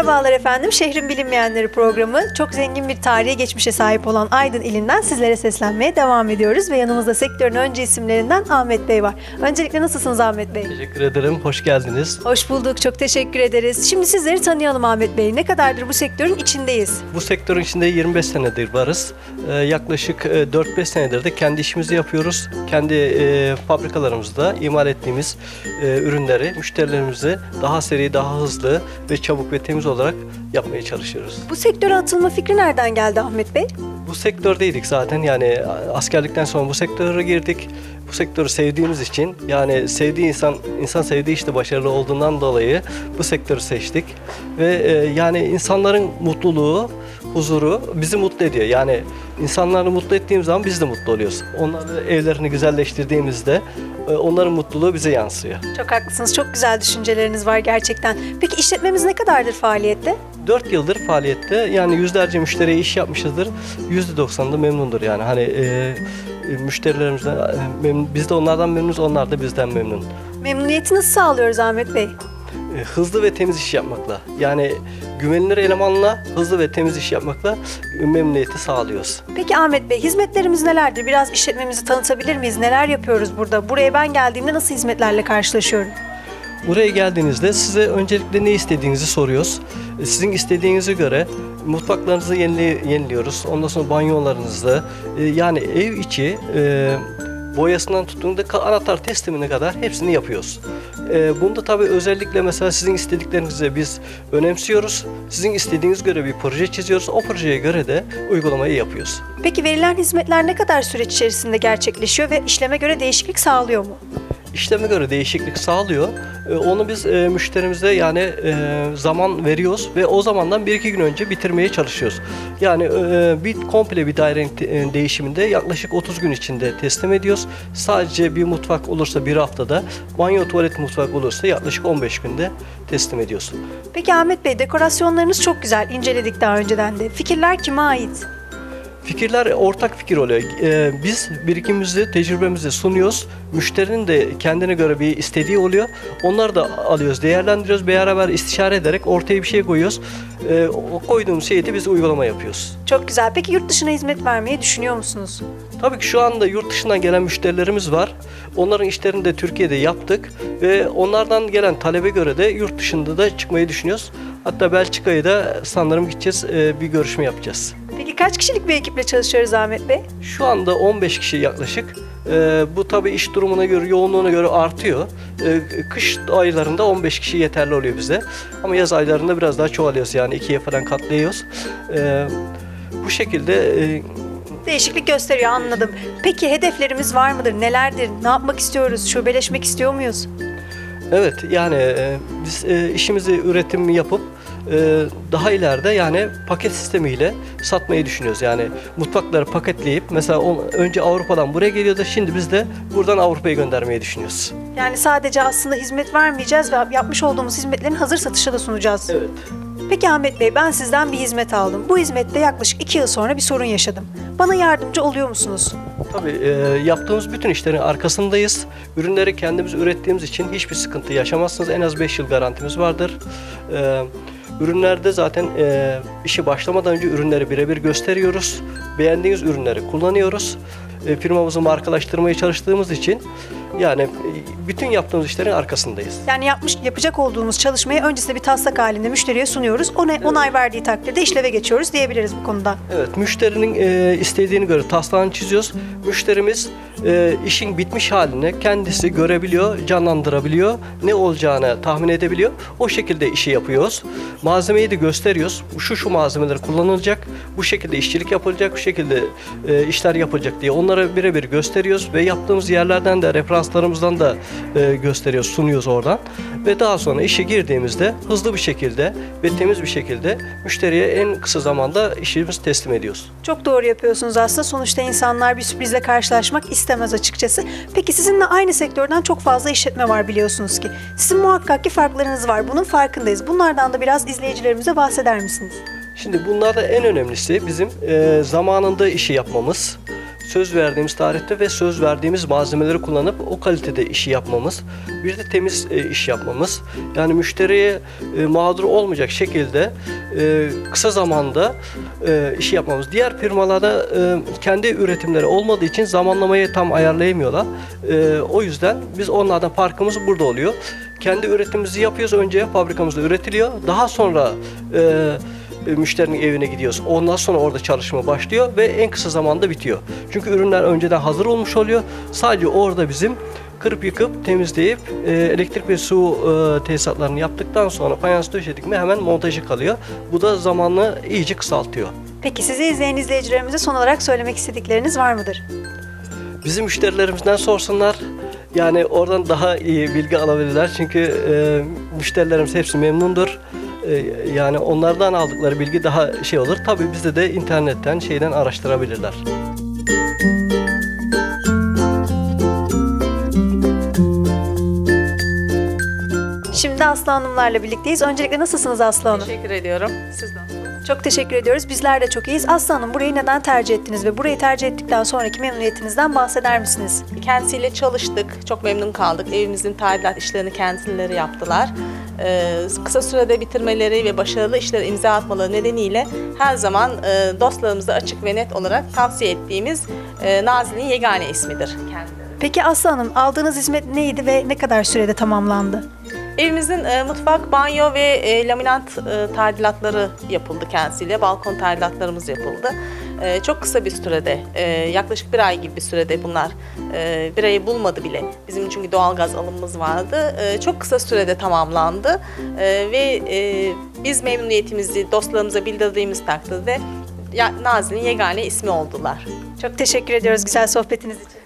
Merhabalar efendim. Şehrin Bilinmeyenleri programı çok zengin bir tarihe geçmişe sahip olan Aydın ilinden sizlere seslenmeye devam ediyoruz ve yanımızda sektörün önce isimlerinden Ahmet Bey var. Öncelikle nasılsınız Ahmet Bey? Teşekkür ederim. Hoş geldiniz. Hoş bulduk. Çok teşekkür ederiz. Şimdi sizleri tanıyalım Ahmet Bey. Ne kadardır bu sektörün içindeyiz? Bu sektörün içinde 25 senedir varız. Ee, yaklaşık e, 4-5 senedir de kendi işimizi yapıyoruz. Kendi e, fabrikalarımızda imal ettiğimiz e, ürünleri müşterilerimize daha seri, daha hızlı ve çabuk ve temiz olarak yapmaya çalışıyoruz. Bu sektöre atılma fikri nereden geldi Ahmet Bey? Bu sektördeydik zaten yani askerlikten sonra bu sektöre girdik. Bu sektörü sevdiğimiz için yani sevdiği insan insan sevdiği işte başarılı olduğundan dolayı bu sektörü seçtik ve e, yani insanların mutluluğu, huzuru bizi mutlu ediyor. Yani insanları mutlu ettiğimiz zaman biz de mutlu oluyoruz. Onların evlerini güzelleştirdiğimizde onların mutluluğu bize yansıyor. Çok haklısınız. Çok güzel düşünceleriniz var gerçekten. Peki işletmemiz ne kadardır faaliyette? 4 yıldır faaliyette yani yüzlerce müşteriye iş yapmışızdır. %90'da memnundur yani hani e, e, müşterilerimizden e, memnun, biz de onlardan memnunuz onlar da bizden memnun. Memnuniyeti nasıl sağlıyoruz Ahmet Bey? E, hızlı ve temiz iş yapmakla yani güvenilir elemanla hızlı ve temiz iş yapmakla memnuniyeti sağlıyoruz. Peki Ahmet Bey hizmetlerimiz nelerdir? Biraz işletmemizi tanıtabilir miyiz? Neler yapıyoruz burada? Buraya ben geldiğimde nasıl hizmetlerle karşılaşıyorum? Buraya geldiğinizde size öncelikle ne istediğinizi soruyoruz. E, Sizin istediğinize göre mutfaklarınızı yenili, yeniliyoruz. Ondan sonra banyolarınızı e, yani ev içi e, boyasından tutun da anahtar teslimine kadar hepsini yapıyoruz. E, bunda tabii özellikle mesela sizin istediklerinizi biz önemsiyoruz. Sizin istediğiniz göre bir proje çiziyoruz. O projeye göre de uygulamayı yapıyoruz. Peki verilen hizmetler ne kadar süreç içerisinde gerçekleşiyor ve işleme göre değişiklik sağlıyor mu? İşleme göre değişiklik sağlıyor. E, Onu biz e, müşterimize yani e, zaman veriyoruz ve o zamandan bir iki gün önce bitirmeye çalışıyoruz. Yani e, bir komple bir dairenin değişiminde yaklaşık 30 gün içinde teslim ediyoruz. Sadece bir mutfak olursa bir haftada, banyo tuvalet mutfak olursa yaklaşık 15 günde teslim ediyoruz. Peki Ahmet Bey dekorasyonlarınız çok güzel. İnceledik daha önceden de. Fikirler kime ait? Fikirler ortak fikir oluyor. Ee, biz birikimimizi, tecrübemizi sunuyoruz. Müşterinin de kendine göre bir istediği oluyor. Onları da alıyoruz, değerlendiriyoruz. Beraber istişare ederek ortaya bir şey koyuyoruz. Ee, o koyduğumuz şeyi de biz uygulama yapıyoruz. Çok güzel. Peki yurt dışına hizmet vermeyi düşünüyor musunuz? Tabii ki şu anda yurt dışından gelen müşterilerimiz var. Onların işlerini de Türkiye'de yaptık ve onlardan gelen talebe göre de yurt dışında da çıkmayı düşünüyoruz. Hatta Belçika'ya da sanırım gideceğiz, e, bir görüşme yapacağız. Peki kaç kişilik bir ekiple çalışıyoruz Ahmet Bey? Şu anda 15 kişi yaklaşık. Ee, bu tabii iş durumuna göre, yoğunluğuna göre artıyor. Ee, kış aylarında 15 kişi yeterli oluyor bize. Ama yaz aylarında biraz daha çoğalıyoruz yani ikiye falan katlıyoruz. Ee, bu şekilde e, Değişiklik gösteriyor anladım. Peki hedeflerimiz var mıdır? Nelerdir? Ne yapmak istiyoruz? Şubeleşmek istiyor muyuz? evet yani e, biz e, işimizi üretim yapıp e, daha ileride yani paket sistemiyle satmayı düşünüyoruz. Yani mutfakları paketleyip mesela on- önce Avrupa'dan buraya geliyordu. Şimdi biz de buradan Avrupa'ya göndermeyi düşünüyoruz. Yani sadece aslında hizmet vermeyeceğiz ve yapmış olduğumuz hizmetlerin hazır satışa da sunacağız. Evet. Peki Ahmet Bey ben sizden bir hizmet aldım. Bu hizmette yaklaşık iki yıl sonra bir sorun yaşadım. Bana yardımcı oluyor musunuz? Tabii e, yaptığımız bütün işlerin arkasındayız. Ürünleri kendimiz ürettiğimiz için hiçbir sıkıntı yaşamazsınız. En az 5 yıl garantimiz vardır. E, ürünlerde zaten e, işi başlamadan önce ürünleri birebir gösteriyoruz. Beğendiğiniz ürünleri kullanıyoruz. E, firmamızı markalaştırmaya çalıştığımız için yani e, bütün yaptığımız işlerin arkasındayız. Yani yapmış yapacak olduğumuz çalışmayı öncesinde bir taslak halinde müşteriye sunuyoruz. Ona onay verdiği takdirde işleve geçiyoruz diyebiliriz bu konuda. Evet, müşterinin e, istediğini göre taslağını çiziyoruz. Müşterimiz e, işin bitmiş halini kendisi görebiliyor, canlandırabiliyor, ne olacağını tahmin edebiliyor. O şekilde işi yapıyoruz. Malzemeyi de gösteriyoruz. Şu şu malzemeler kullanılacak, bu şekilde işçilik yapılacak, bu şekilde e, işler yapılacak diye onlara birebir gösteriyoruz ve yaptığımız yerlerden de referanslarımızdan da e, gösteriyoruz, sunuyoruz oradan. Ve daha sonra işe girdiğimizde hızlı bir şekilde ve temiz bir şekilde müşteriye en kısa zamanda işimizi teslim ediyoruz. Çok doğru yapıyorsunuz aslında. Sonuçta insanlar bir sürprizle karşılaşmak istemez açıkçası. Peki sizinle aynı sektörden çok fazla işletme var biliyorsunuz ki. Sizin muhakkak ki farklarınız var. Bunun farkındayız. Bunlardan da biraz izleyicilerimize bahseder misiniz? Şimdi bunlarda en önemlisi bizim e, zamanında işi yapmamız. Söz verdiğimiz tarihte ve söz verdiğimiz malzemeleri kullanıp o kalitede işi yapmamız. Bir de temiz e, iş yapmamız. Yani müşteriye e, mağdur olmayacak şekilde e, kısa zamanda e, işi yapmamız. Diğer firmalarda kendi üretimleri olmadığı için zamanlamayı tam ayarlayamıyorlar. O yüzden biz onlardan farkımız burada oluyor. Kendi üretimimizi yapıyoruz. Önce fabrikamızda üretiliyor. Daha sonra e, müşterinin evine gidiyoruz. Ondan sonra orada çalışma başlıyor ve en kısa zamanda bitiyor. Çünkü ürünler önceden hazır olmuş oluyor. Sadece orada bizim kırıp yıkıp temizleyip e, elektrik ve su e, tesisatlarını yaptıktan sonra fayans döşedik mi hemen montajı kalıyor. Bu da zamanı iyice kısaltıyor. Peki sizi izleyen izleyicilerimize son olarak söylemek istedikleriniz var mıdır? Bizim müşterilerimizden sorsunlar. Yani oradan daha iyi bilgi alabilirler. Çünkü e, müşterilerimiz hepsi memnundur. E, yani onlardan aldıkları bilgi daha şey olur. Tabii bizde de internetten şeyden araştırabilirler. Şimdi Aslı Hanımlarla birlikteyiz. Öncelikle nasılsınız Aslı Hanım? Teşekkür ediyorum. Siz de. Çok teşekkür ediyoruz. Bizler de çok iyiyiz. Aslı Hanım burayı neden tercih ettiniz ve burayı tercih ettikten sonraki memnuniyetinizden bahseder misiniz? Kendisiyle çalıştık. Çok memnun kaldık. Evimizin tadilat işlerini kendileri yaptılar. Ee, kısa sürede bitirmeleri ve başarılı işlere imza atmaları nedeniyle her zaman e, dostlarımıza açık ve net olarak tavsiye ettiğimiz e, Nazilli'nin yegane ismidir kendileri. Peki Aslı Hanım aldığınız hizmet neydi ve ne kadar sürede tamamlandı? Evimizin e, mutfak, banyo ve e, laminat e, tadilatları yapıldı kendisiyle. Balkon tadilatlarımız yapıldı. E, çok kısa bir sürede, e, yaklaşık bir ay gibi bir sürede bunlar e, bir ayı bulmadı bile. Bizim çünkü doğalgaz alımımız vardı. E, çok kısa sürede tamamlandı E, ve e, biz memnuniyetimizi dostlarımıza bildirdiğimiz takdirde ya, Nazilli'nin yegane ismi oldular. Çok teşekkür ediyoruz güzel sohbetiniz için.